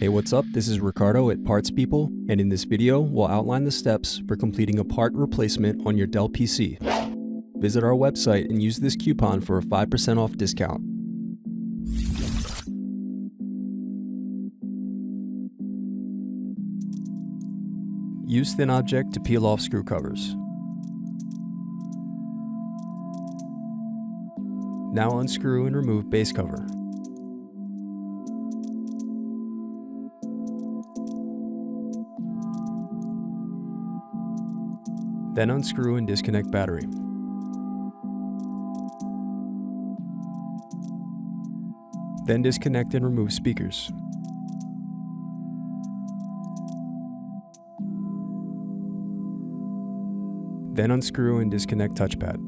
Hey, what's up? This is Ricardo at Parts People, and in this video, we'll outline the steps for completing a part replacement on your Dell PC. Visit our website and use this coupon for a 5% off discount. Use thin object to peel off screw covers. Now unscrew and remove base cover. Then unscrew and disconnect battery. Then disconnect and remove speakers. Then unscrew and disconnect touchpad.